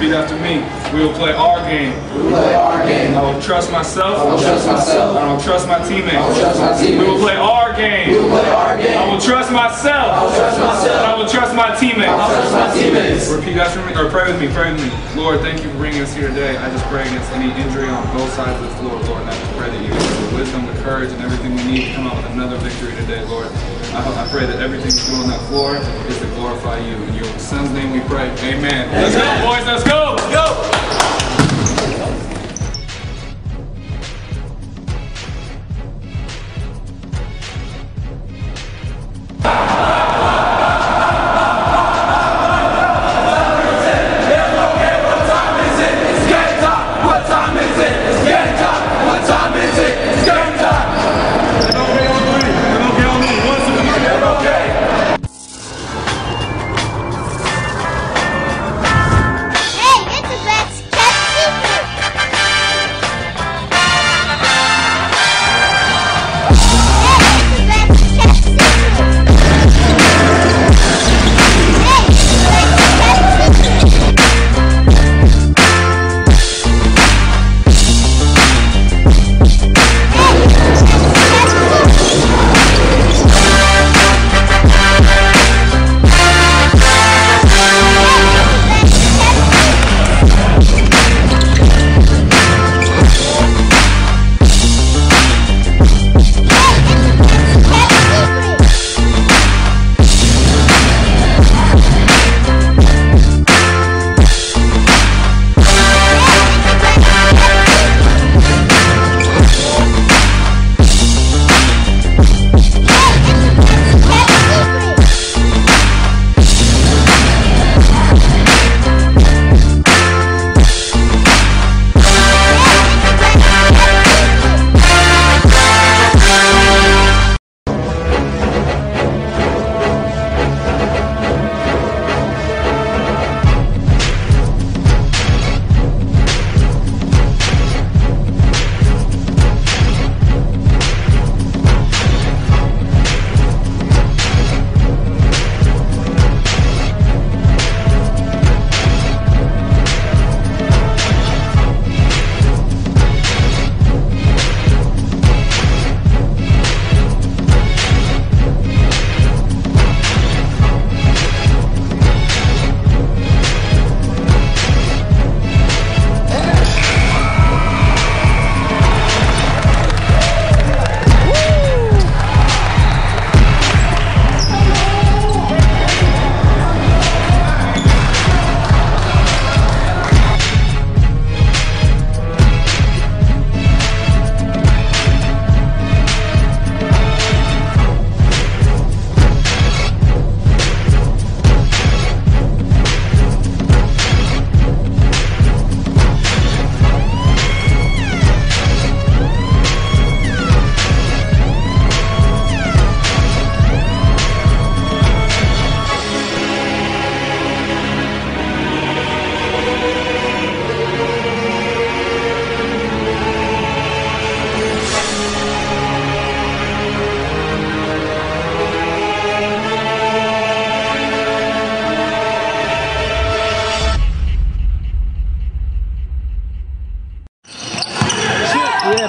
Repeat after me. We will play our game. We will play our game. I will trust myself. I will trust myself. I will trust my teammates. I will trust my We will play our game. We will play our I game. will trust myself. I will trust myself. I will trust my teammates. trust my teammates. Repeat after me, or pray with me, pray with me. Lord, thank you for bringing us here today. I just pray against any injury on both sides of the floor, Lord. And I just pray that you give us the wisdom, the courage, and everything we need to come out with another victory today, Lord. I, I pray that everything we do on that floor is to glorify you. In your son's name we pray. Amen. Let's go, boys. Let's go. Go!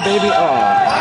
baby. Oh.